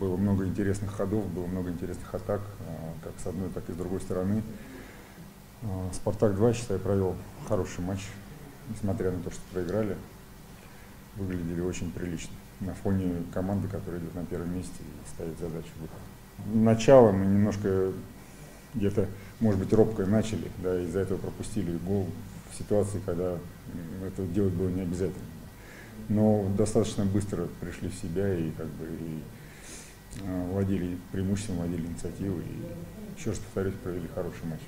Было много интересных ходов, было много интересных атак, а, как с одной, так и с другой стороны. А, «Спартак-2», считаю, провел хороший матч, несмотря на то, что проиграли. Выглядели очень прилично на фоне команды, которая идет на первом месте и ставит задачу выхода. Начало мы немножко где-то, может быть, робко начали, да, из-за этого пропустили гол в ситуации, когда это делать было не обязательно. Но достаточно быстро пришли в себя и как бы и, э, владели преимуществом, владели инициативой. И еще раз повторюсь, провели хороший матч.